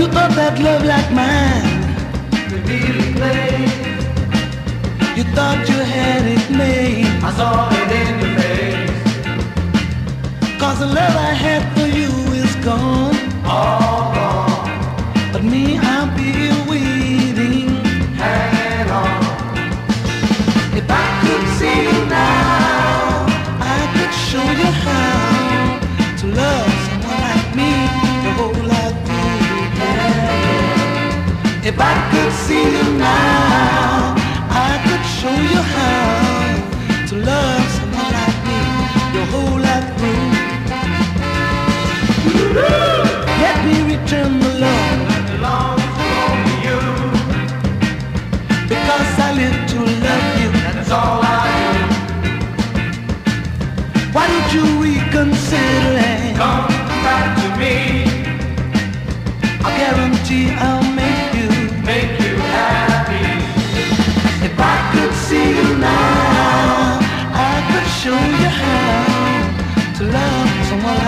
You thought that love like mine would be replaced. You thought you had it made. I saw it in your face. Cause the love I had for you is gone. If I could see you now, I could show you how to love someone like me your whole life through. Let me return the love that belongs to you. Because I live to love you. That's all I do. Why don't you reconsider and come back to me?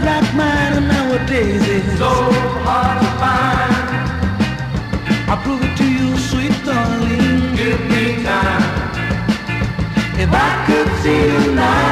black miner nowadays is so hard to find. I'll prove it to you, sweet darling. Give me time. If I could see you now.